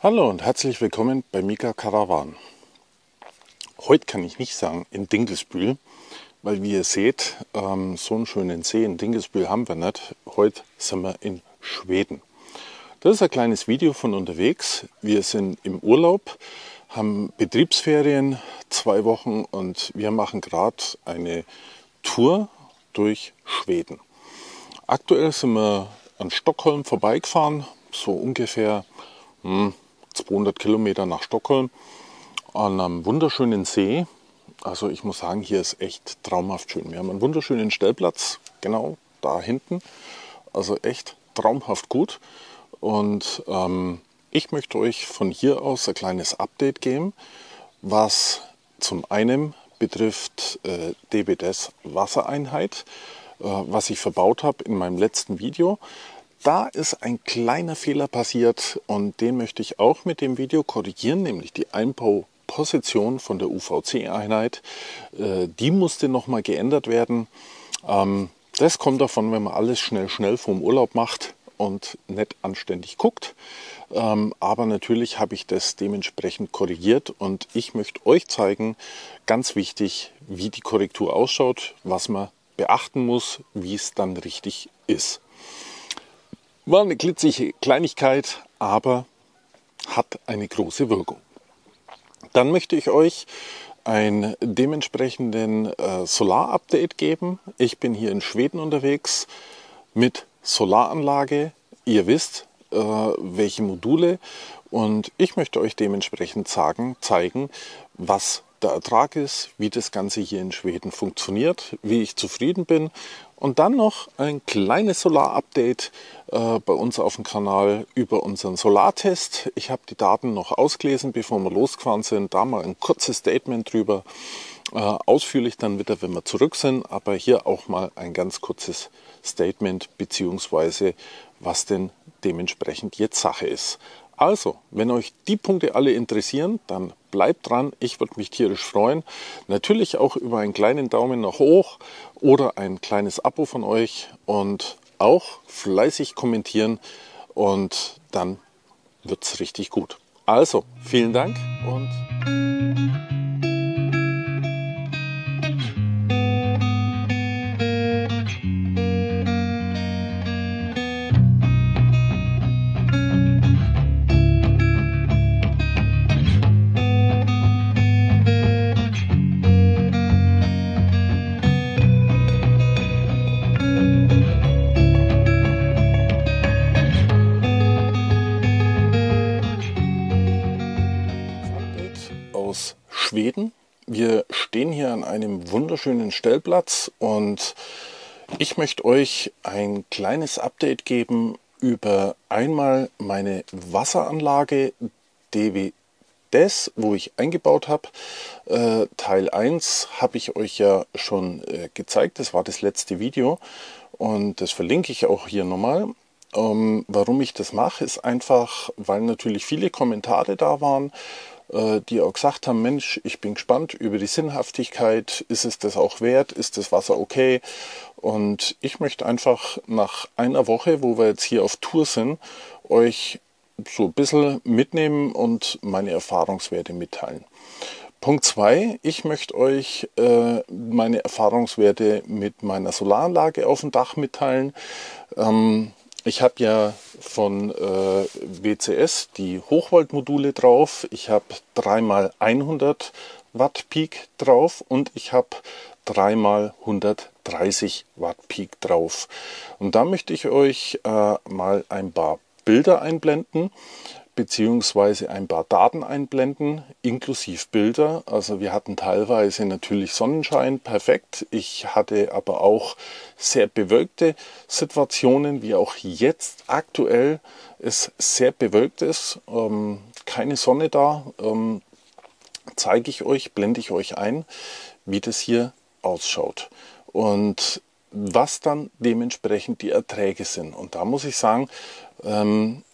Hallo und herzlich willkommen bei Mika Caravan. Heute kann ich nicht sagen in Dinkelsbühl, weil wie ihr seht, ähm, so einen schönen See in Dinkelsbühl haben wir nicht. Heute sind wir in Schweden. Das ist ein kleines Video von unterwegs. Wir sind im Urlaub, haben Betriebsferien, zwei Wochen und wir machen gerade eine Tour durch Schweden. Aktuell sind wir an Stockholm vorbeigefahren, so ungefähr hm, 200 Kilometer nach Stockholm an einem wunderschönen See. Also ich muss sagen, hier ist echt traumhaft schön. Wir haben einen wunderschönen Stellplatz, genau da hinten. Also echt traumhaft gut. Und ähm, ich möchte euch von hier aus ein kleines Update geben, was zum einen betrifft äh, DBDS Wassereinheit, äh, was ich verbaut habe in meinem letzten Video. Da ist ein kleiner Fehler passiert und den möchte ich auch mit dem Video korrigieren, nämlich die Einbauposition von der UVC-Einheit. Äh, die musste nochmal geändert werden. Ähm, das kommt davon, wenn man alles schnell, schnell vom Urlaub macht und nicht anständig guckt. Ähm, aber natürlich habe ich das dementsprechend korrigiert und ich möchte euch zeigen, ganz wichtig, wie die Korrektur ausschaut, was man beachten muss, wie es dann richtig ist. War eine klitzige Kleinigkeit, aber hat eine große Wirkung. Dann möchte ich euch ein dementsprechenden äh, Solar-Update geben. Ich bin hier in Schweden unterwegs mit Solaranlage. Ihr wisst, äh, welche Module und ich möchte euch dementsprechend sagen, zeigen, was der Ertrag ist, wie das Ganze hier in Schweden funktioniert, wie ich zufrieden bin und dann noch ein kleines Solar-Update äh, bei uns auf dem Kanal über unseren Solartest. Ich habe die Daten noch ausgelesen, bevor wir losgefahren sind. Da mal ein kurzes Statement drüber. Äh, ausführlich dann wieder, wenn wir zurück sind. Aber hier auch mal ein ganz kurzes Statement, beziehungsweise was denn dementsprechend jetzt Sache ist. Also, wenn euch die Punkte alle interessieren, dann bleibt dran. Ich würde mich tierisch freuen. Natürlich auch über einen kleinen Daumen nach hoch oder ein kleines Abo von euch und auch fleißig kommentieren und dann wird es richtig gut. Also, vielen Dank und wunderschönen Stellplatz und ich möchte euch ein kleines Update geben über einmal meine Wasseranlage DW das, wo ich eingebaut habe. Äh, Teil 1 habe ich euch ja schon äh, gezeigt, das war das letzte Video und das verlinke ich auch hier nochmal. Ähm, warum ich das mache, ist einfach, weil natürlich viele Kommentare da waren die auch gesagt haben, Mensch, ich bin gespannt über die Sinnhaftigkeit, ist es das auch wert, ist das Wasser okay? Und ich möchte einfach nach einer Woche, wo wir jetzt hier auf Tour sind, euch so ein bisschen mitnehmen und meine Erfahrungswerte mitteilen. Punkt 2, ich möchte euch äh, meine Erfahrungswerte mit meiner Solaranlage auf dem Dach mitteilen. Ähm, ich habe ja von äh, WCS die Hochvoltmodule drauf. Ich habe dreimal 100 Watt Peak drauf und ich habe dreimal 130 Watt Peak drauf. Und da möchte ich euch äh, mal ein paar Bilder einblenden beziehungsweise ein paar Daten einblenden, inklusive Bilder. Also wir hatten teilweise natürlich Sonnenschein, perfekt. Ich hatte aber auch sehr bewölkte Situationen, wie auch jetzt aktuell es sehr bewölkt ist, ähm, keine Sonne da. Ähm, zeige ich euch, blende ich euch ein, wie das hier ausschaut. Und was dann dementsprechend die Erträge sind. Und da muss ich sagen, ähm,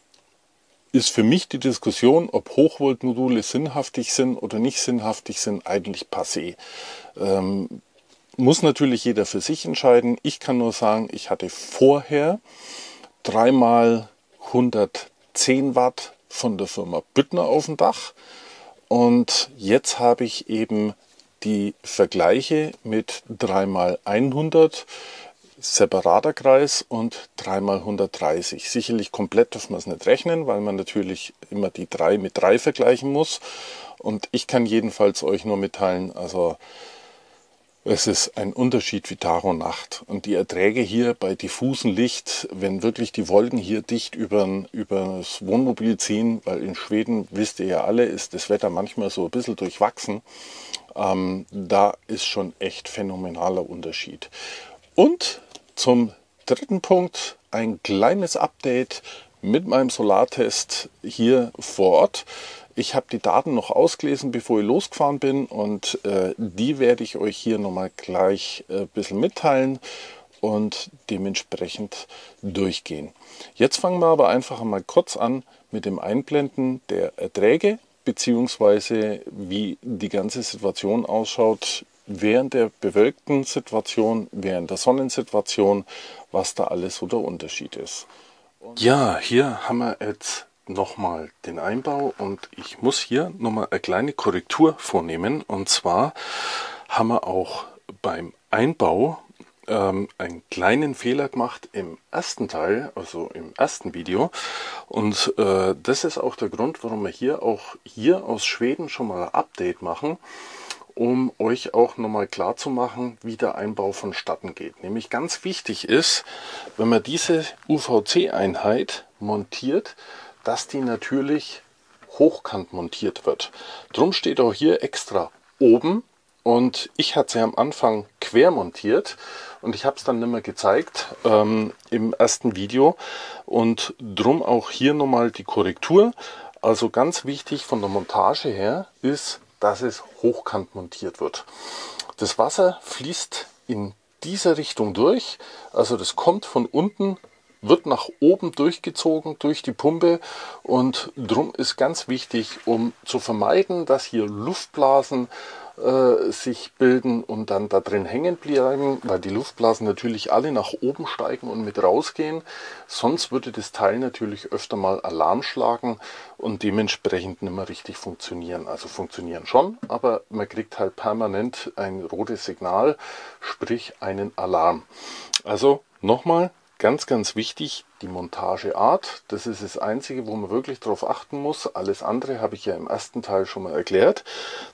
ist für mich die Diskussion, ob Hochvoltmodule sinnhaftig sind oder nicht sinnhaftig sind, eigentlich passé. Ähm, muss natürlich jeder für sich entscheiden. Ich kann nur sagen, ich hatte vorher dreimal 110 Watt von der Firma Büttner auf dem Dach. Und jetzt habe ich eben die Vergleiche mit 3x100 separater Kreis und 3x130. Sicherlich komplett dürfen wir es nicht rechnen, weil man natürlich immer die 3 mit 3 vergleichen muss. Und ich kann jedenfalls euch nur mitteilen, also es ist ein Unterschied wie Tag und Nacht. Und die Erträge hier bei diffusem Licht, wenn wirklich die Wolken hier dicht über, über das Wohnmobil ziehen, weil in Schweden, wisst ihr ja alle, ist das Wetter manchmal so ein bisschen durchwachsen, ähm, da ist schon echt phänomenaler Unterschied. Und zum dritten Punkt ein kleines Update mit meinem Solartest hier vor Ort. Ich habe die Daten noch ausgelesen, bevor ich losgefahren bin und äh, die werde ich euch hier nochmal gleich äh, ein bisschen mitteilen und dementsprechend durchgehen. Jetzt fangen wir aber einfach mal kurz an mit dem Einblenden der Erträge beziehungsweise wie die ganze Situation ausschaut während der bewölkten Situation, während der Sonnensituation, was da alles so der Unterschied ist. Ja, hier haben wir jetzt nochmal den Einbau und ich muss hier nochmal eine kleine Korrektur vornehmen. Und zwar haben wir auch beim Einbau ähm, einen kleinen Fehler gemacht im ersten Teil, also im ersten Video. Und äh, das ist auch der Grund, warum wir hier auch hier aus Schweden schon mal ein Update machen um euch auch nochmal klar zu machen, wie der Einbau vonstatten geht. Nämlich ganz wichtig ist, wenn man diese UVC-Einheit montiert, dass die natürlich hochkant montiert wird. Drum steht auch hier extra oben und ich hatte sie am Anfang quer montiert und ich habe es dann nicht mehr gezeigt ähm, im ersten Video und drum auch hier nochmal die Korrektur. Also ganz wichtig von der Montage her ist, dass es hochkant montiert wird. Das Wasser fließt in dieser Richtung durch, also das kommt von unten wird nach oben durchgezogen durch die Pumpe und drum ist ganz wichtig, um zu vermeiden, dass hier Luftblasen äh, sich bilden und dann da drin hängen bleiben, weil die Luftblasen natürlich alle nach oben steigen und mit rausgehen. Sonst würde das Teil natürlich öfter mal Alarm schlagen und dementsprechend nicht mehr richtig funktionieren. Also funktionieren schon, aber man kriegt halt permanent ein rotes Signal, sprich einen Alarm. Also nochmal, Ganz, ganz wichtig, die Montageart. Das ist das Einzige, wo man wirklich darauf achten muss. Alles andere habe ich ja im ersten Teil schon mal erklärt,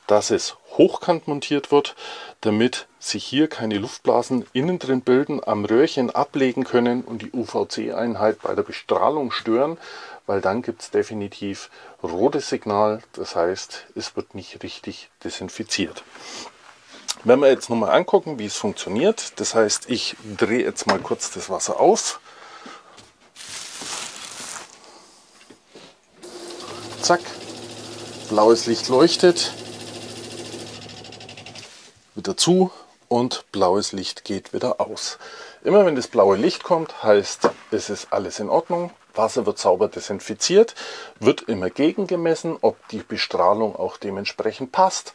dass es hochkant montiert wird, damit sich hier keine Luftblasen innen drin bilden, am Röhrchen ablegen können und die UVC-Einheit bei der Bestrahlung stören, weil dann gibt es definitiv rotes Signal. Das heißt, es wird nicht richtig desinfiziert. Wenn wir jetzt nochmal angucken, wie es funktioniert, das heißt, ich drehe jetzt mal kurz das Wasser auf. Zack, blaues Licht leuchtet, wieder zu und blaues Licht geht wieder aus. Immer wenn das blaue Licht kommt, heißt, es ist alles in Ordnung. Wasser wird sauber desinfiziert, wird immer gegengemessen, ob die Bestrahlung auch dementsprechend passt.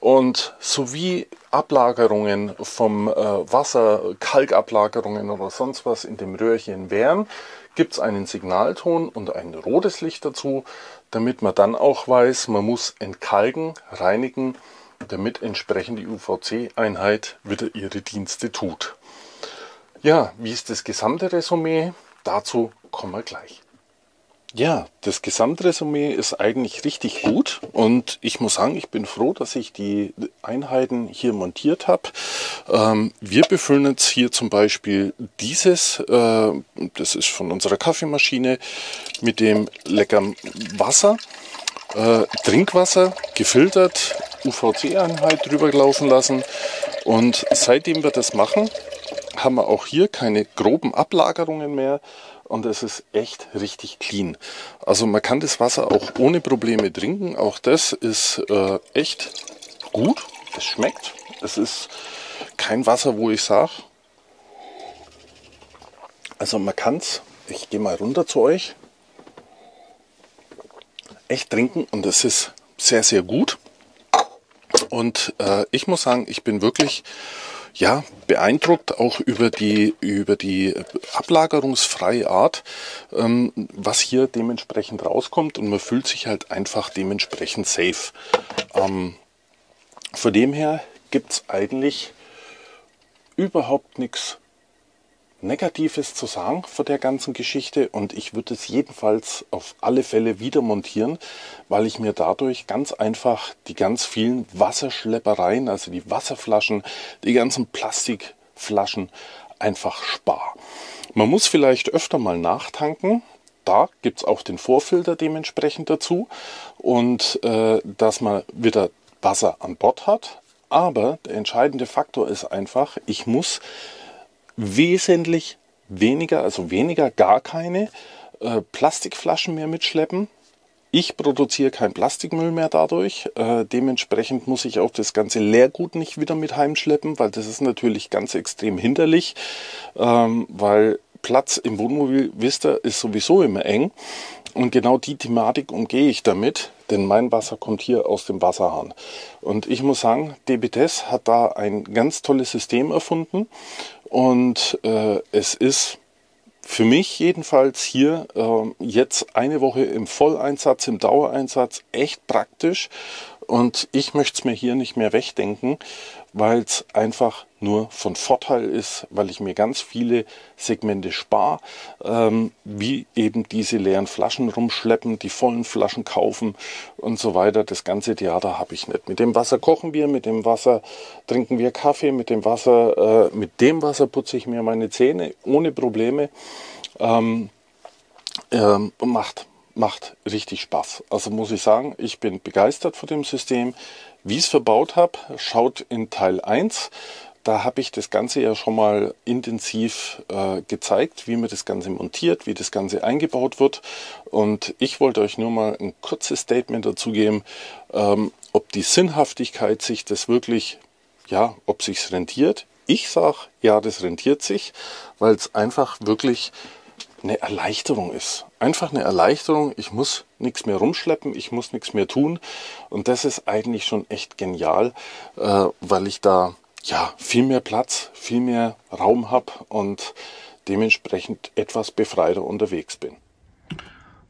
Und sowie Ablagerungen vom äh, Wasser, Kalkablagerungen oder sonst was in dem Röhrchen wären, gibt es einen Signalton und ein rotes Licht dazu, damit man dann auch weiß, man muss entkalken, reinigen, damit entsprechend die UVC-Einheit wieder ihre Dienste tut. Ja, wie ist das gesamte Resümee? Dazu kommen wir gleich. Ja, das Gesamtresümee ist eigentlich richtig gut und ich muss sagen, ich bin froh, dass ich die Einheiten hier montiert habe. Ähm, wir befüllen jetzt hier zum Beispiel dieses, äh, das ist von unserer Kaffeemaschine, mit dem leckeren Wasser, äh, Trinkwasser, gefiltert, UVC-Einheit drüber laufen lassen und seitdem wir das machen, haben wir auch hier keine groben Ablagerungen mehr und es ist echt richtig clean. Also man kann das Wasser auch ohne Probleme trinken. Auch das ist äh, echt gut. Es schmeckt. Es ist kein Wasser, wo ich sage. Also man kann es, ich gehe mal runter zu euch, echt trinken und es ist sehr, sehr gut. Und äh, ich muss sagen, ich bin wirklich ja, beeindruckt auch über die, über die ablagerungsfreie Art, ähm, was hier dementsprechend rauskommt und man fühlt sich halt einfach dementsprechend safe. Ähm, von dem her gibt es eigentlich überhaupt nichts Negatives zu sagen von der ganzen Geschichte und ich würde es jedenfalls auf alle Fälle wieder montieren, weil ich mir dadurch ganz einfach die ganz vielen Wasserschleppereien, also die Wasserflaschen, die ganzen Plastikflaschen einfach spare. Man muss vielleicht öfter mal nachtanken. Da gibt es auch den Vorfilter dementsprechend dazu und äh, dass man wieder Wasser an Bord hat. Aber der entscheidende Faktor ist einfach, ich muss wesentlich weniger, also weniger gar keine äh, Plastikflaschen mehr mitschleppen. Ich produziere kein Plastikmüll mehr dadurch. Äh, dementsprechend muss ich auch das ganze Leergut nicht wieder mit heimschleppen, weil das ist natürlich ganz extrem hinderlich, ähm, weil Platz im Wohnmobil, wisst ihr, ist sowieso immer eng. Und genau die Thematik umgehe ich damit, denn mein Wasser kommt hier aus dem Wasserhahn. Und ich muss sagen, DBTS hat da ein ganz tolles System erfunden und äh, es ist für mich jedenfalls hier äh, jetzt eine Woche im Volleinsatz, im Dauereinsatz echt praktisch. Und ich möchte es mir hier nicht mehr wegdenken, weil es einfach nur von Vorteil ist, weil ich mir ganz viele Segmente spare, ähm, wie eben diese leeren Flaschen rumschleppen, die vollen Flaschen kaufen und so weiter. Das ganze Theater habe ich nicht. Mit dem Wasser kochen wir, mit dem Wasser trinken wir Kaffee, mit dem Wasser, äh, mit dem Wasser putze ich mir meine Zähne ohne Probleme. Ähm, ähm, macht macht richtig Spaß. Also muss ich sagen, ich bin begeistert von dem System. Wie ich es verbaut habe, schaut in Teil 1. Da habe ich das Ganze ja schon mal intensiv äh, gezeigt, wie man das Ganze montiert, wie das Ganze eingebaut wird. Und ich wollte euch nur mal ein kurzes Statement dazu geben, ähm, ob die Sinnhaftigkeit sich das wirklich, ja, ob sich's rentiert. Ich sage, ja, das rentiert sich, weil es einfach wirklich eine Erleichterung ist. Einfach eine Erleichterung. Ich muss nichts mehr rumschleppen, ich muss nichts mehr tun. Und das ist eigentlich schon echt genial, äh, weil ich da ja viel mehr Platz, viel mehr Raum habe und dementsprechend etwas befreiter unterwegs bin.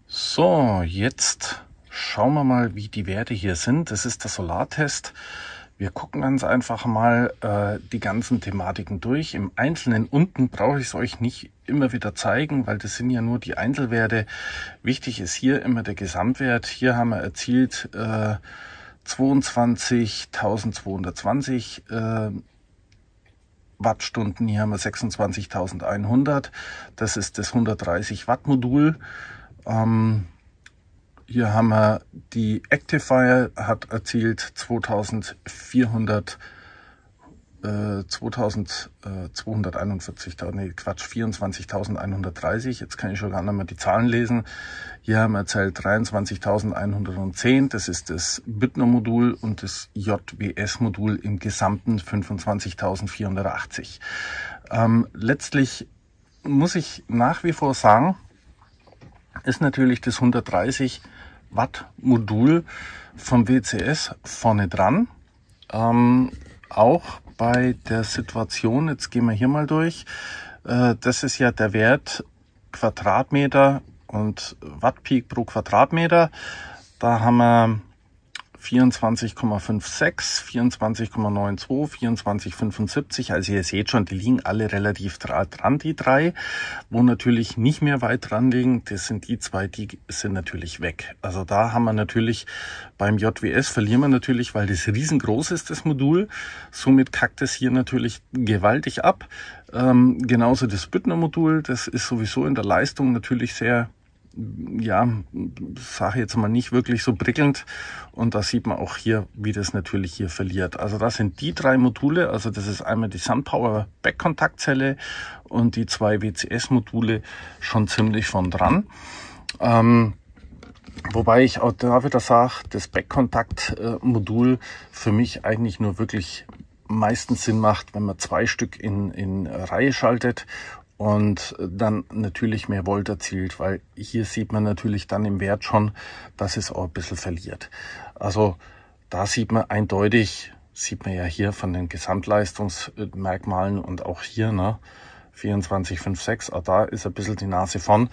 So, jetzt schauen wir mal, wie die Werte hier sind. Das ist der Solartest. Wir gucken ganz einfach mal äh, die ganzen Thematiken durch. Im Einzelnen unten brauche ich es euch nicht immer wieder zeigen, weil das sind ja nur die Einzelwerte. Wichtig ist hier immer der Gesamtwert. Hier haben wir erzielt äh, 22.220 äh, Wattstunden. Hier haben wir 26.100. Das ist das 130 Watt Modul. Ähm, hier haben wir die Actifier hat erzielt 2400 äh, 2241, nee, Quatsch, 24.130. Jetzt kann ich schon gar nicht mehr die Zahlen lesen. Hier haben wir erzählt 23.110. Das ist das Büttner-Modul und das JWS-Modul im Gesamten 25.480. Ähm, letztlich muss ich nach wie vor sagen, ist natürlich das 130 Watt Modul vom WCS vorne dran. Ähm, auch bei der Situation, jetzt gehen wir hier mal durch, äh, das ist ja der Wert Quadratmeter und Watt-Peak pro Quadratmeter. Da haben wir 24,56, 24,92, 24,75. Also ihr seht schon, die liegen alle relativ dran, die drei. Wo natürlich nicht mehr weit dran liegen, das sind die zwei, die sind natürlich weg. Also da haben wir natürlich beim JWS verlieren wir natürlich, weil das riesengroß ist, das Modul. Somit kackt es hier natürlich gewaltig ab. Ähm, genauso das Büttner Modul, das ist sowieso in der Leistung natürlich sehr ja, sage jetzt mal nicht wirklich so prickelnd. Und da sieht man auch hier, wie das natürlich hier verliert. Also das sind die drei Module. Also das ist einmal die SunPower Backkontaktzelle und die zwei WCS-Module schon ziemlich von dran. Ähm, wobei ich auch da wieder sage, das Backkontakt-Modul für mich eigentlich nur wirklich meistens Sinn macht, wenn man zwei Stück in, in Reihe schaltet und dann natürlich mehr Volt erzielt, weil hier sieht man natürlich dann im Wert schon, dass es auch ein bisschen verliert. Also da sieht man eindeutig, sieht man ja hier von den Gesamtleistungsmerkmalen und auch hier, ne, 24,56, auch da ist ein bisschen die Nase vorn.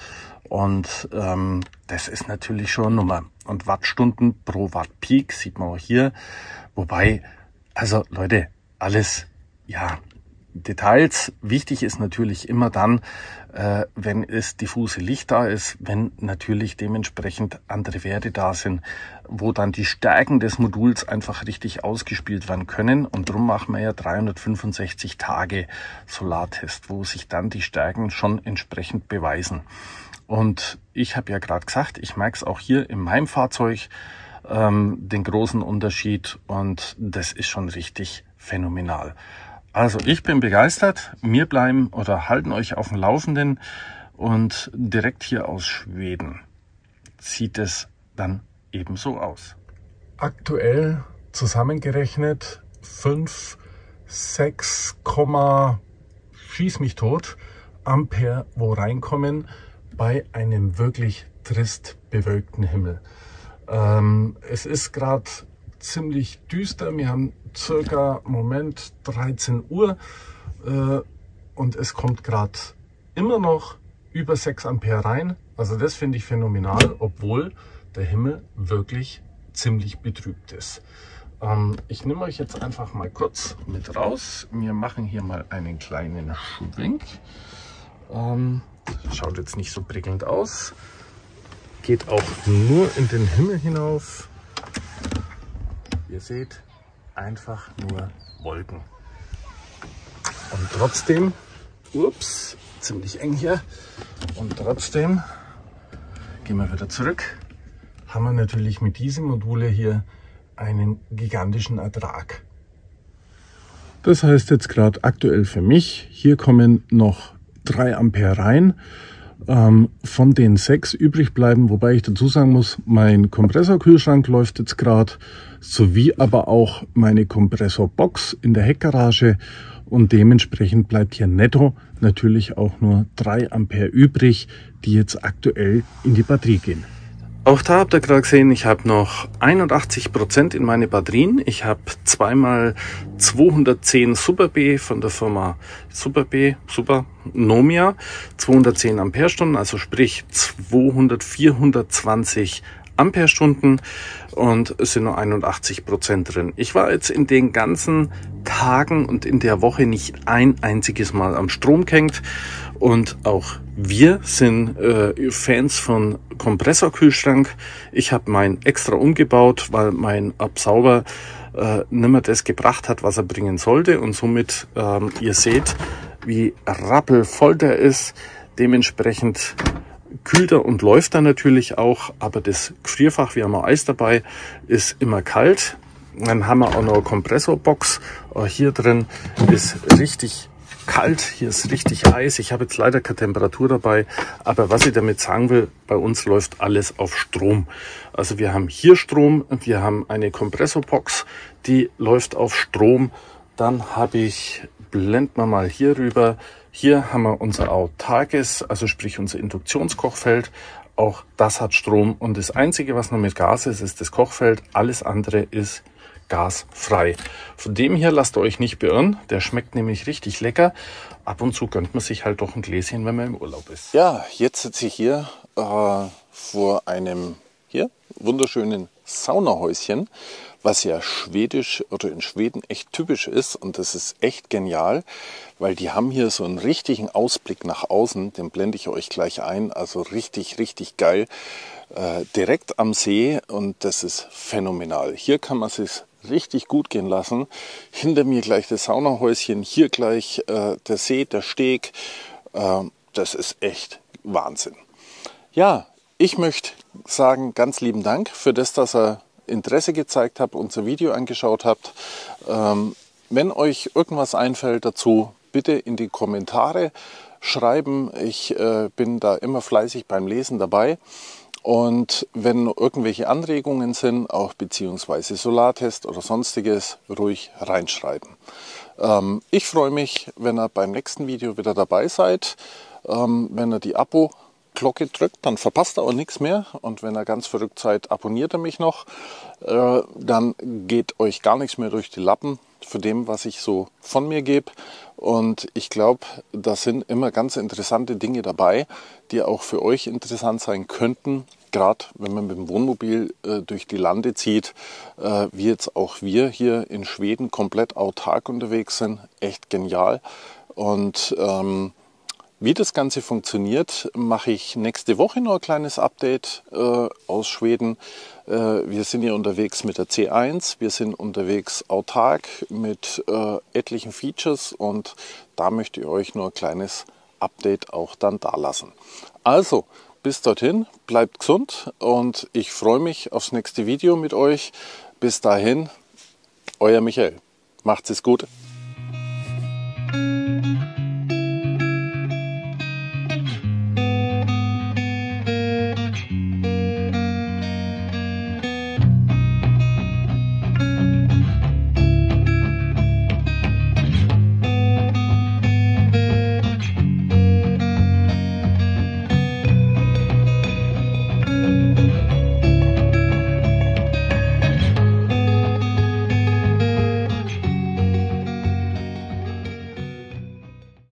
Und ähm, das ist natürlich schon eine Nummer. Und Wattstunden pro Watt Peak sieht man auch hier. Wobei, also Leute, alles, ja, Details. Wichtig ist natürlich immer dann, äh, wenn es diffuse Licht da ist, wenn natürlich dementsprechend andere Werte da sind, wo dann die Stärken des Moduls einfach richtig ausgespielt werden können. Und darum machen wir ja 365 Tage Solartest, wo sich dann die Stärken schon entsprechend beweisen. Und ich habe ja gerade gesagt, ich merke es auch hier in meinem Fahrzeug, ähm, den großen Unterschied und das ist schon richtig phänomenal. Also ich bin begeistert. Wir bleiben oder halten euch auf dem Laufenden und direkt hier aus Schweden sieht es dann ebenso aus. Aktuell zusammengerechnet 5, 6, schieß mich tot Ampere, wo reinkommen bei einem wirklich trist bewölkten Himmel. Ähm, es ist gerade ziemlich düster. Wir haben circa, Moment, 13 Uhr äh, und es kommt gerade immer noch über 6 Ampere rein. Also das finde ich phänomenal, obwohl der Himmel wirklich ziemlich betrübt ist. Ähm, ich nehme euch jetzt einfach mal kurz mit raus. Wir machen hier mal einen kleinen Schwenk. Ähm, schaut jetzt nicht so prickelnd aus. Geht auch nur in den Himmel hinauf. Ihr seht einfach nur Wolken. Und trotzdem, ups, ziemlich eng hier. Und trotzdem gehen wir wieder zurück. Haben wir natürlich mit diesem Module hier einen gigantischen Ertrag. Das heißt jetzt gerade aktuell für mich, hier kommen noch 3 Ampere rein ähm, von den sechs übrig bleiben, wobei ich dazu sagen muss, mein Kompressorkühlschrank läuft jetzt gerade, sowie aber auch meine Kompressorbox in der Heckgarage und dementsprechend bleibt hier netto natürlich auch nur drei Ampere übrig, die jetzt aktuell in die Batterie gehen. Auch da habt ihr gerade gesehen, ich habe noch 81 Prozent in meine Batterien. Ich habe zweimal 210 Super B von der Firma Super B, Super Nomia, 210 Ampere-Stunden, also sprich 200, 420 Ampere-Stunden und es sind nur 81 Prozent drin. Ich war jetzt in den ganzen Tagen und in der Woche nicht ein einziges Mal am Strom gehängt und auch wir sind äh, Fans von Kompressorkühlschrank. Ich habe meinen extra umgebaut, weil mein Absauber äh, nimmer das gebracht hat, was er bringen sollte. Und somit, ähm, ihr seht, wie rappelvoll der ist. Dementsprechend kühlt er und läuft er natürlich auch. Aber das Gefrierfach, wir haben auch Eis dabei, ist immer kalt. Dann haben wir auch noch eine Kompressorbox. Auch hier drin ist richtig kalt, hier ist richtig Eis. Ich habe jetzt leider keine Temperatur dabei, aber was ich damit sagen will, bei uns läuft alles auf Strom. Also wir haben hier Strom, wir haben eine Kompressorbox, die läuft auf Strom. Dann habe ich, blenden wir mal hier rüber, hier haben wir unser autarkes, also sprich unser Induktionskochfeld. Auch das hat Strom und das Einzige, was noch mit Gas ist, ist das Kochfeld. Alles andere ist gasfrei. Von dem hier lasst ihr euch nicht beirren. Der schmeckt nämlich richtig lecker. Ab und zu gönnt man sich halt doch ein Gläschen, wenn man im Urlaub ist. Ja, jetzt sitze ich hier äh, vor einem hier wunderschönen Saunahäuschen, was ja schwedisch oder in Schweden echt typisch ist. Und das ist echt genial, weil die haben hier so einen richtigen Ausblick nach außen. Den blende ich euch gleich ein. Also richtig, richtig geil. Äh, direkt am See und das ist phänomenal. Hier kann man sich richtig gut gehen lassen. Hinter mir gleich das Saunahäuschen, hier gleich äh, der See, der Steg. Äh, das ist echt Wahnsinn. Ja, ich möchte sagen, ganz lieben Dank für das, dass ihr Interesse gezeigt habt, unser Video angeschaut habt. Ähm, wenn euch irgendwas einfällt dazu, bitte in die Kommentare schreiben. Ich äh, bin da immer fleißig beim Lesen dabei. Und wenn irgendwelche Anregungen sind, auch beziehungsweise Solartest oder sonstiges, ruhig reinschreiben. Ähm, ich freue mich, wenn ihr beim nächsten Video wieder dabei seid, ähm, wenn ihr die Abo Glocke drückt, dann verpasst ihr auch nichts mehr. Und wenn ihr ganz verrückt seid, abonniert ihr mich noch. Äh, dann geht euch gar nichts mehr durch die Lappen für dem, was ich so von mir gebe. Und ich glaube, da sind immer ganz interessante Dinge dabei, die auch für euch interessant sein könnten. Gerade wenn man mit dem Wohnmobil äh, durch die Lande zieht, äh, wie jetzt auch wir hier in Schweden komplett autark unterwegs sind. Echt genial. Und ähm, wie das Ganze funktioniert, mache ich nächste Woche noch ein kleines Update äh, aus Schweden. Äh, wir sind hier unterwegs mit der C1, wir sind unterwegs autark mit äh, etlichen Features und da möchte ich euch nur ein kleines Update auch dann da lassen. Also, bis dorthin, bleibt gesund und ich freue mich aufs nächste Video mit euch. Bis dahin, euer Michael. Macht's es gut.